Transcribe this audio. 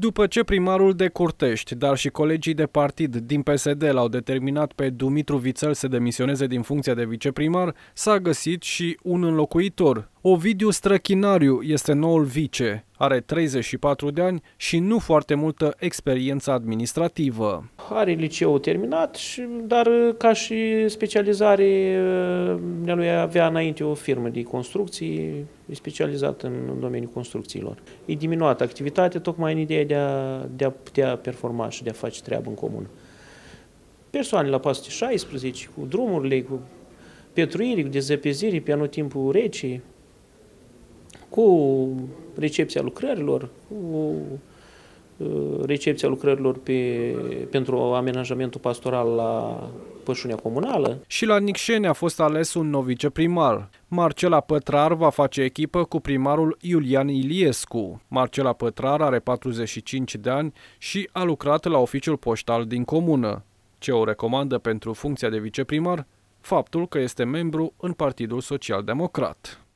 După ce primarul de Curtești, dar și colegii de partid din PSD l-au determinat pe Dumitru Vițel să demisioneze din funcția de viceprimar, s-a găsit și un înlocuitor. Ovidiu Străchinariu este noul vice, are 34 de ani și nu foarte multă experiență administrativă. Are liceu terminat, dar ca și specializare ne lui avea înainte o firmă de construcții specializată în domeniul construcțiilor. E diminuată activitatea tocmai în ideea de a, de a putea performa și de a face treabă în comun. Persoane la 416, cu drumurile, cu petruiri, cu dezăpeziri pe anotimpul recii, cu recepția lucrărilor, cu uh, recepția lucrărilor pe, pentru amenajamentul pastoral la pășunea comunală. Și la Nicșeni a fost ales un nou viceprimar. Marcela Pătrar va face echipă cu primarul Iulian Iliescu. Marcela Pătrar are 45 de ani și a lucrat la oficiul poștal din comună. Ce o recomandă pentru funcția de viceprimar? Faptul că este membru în Partidul Social Democrat.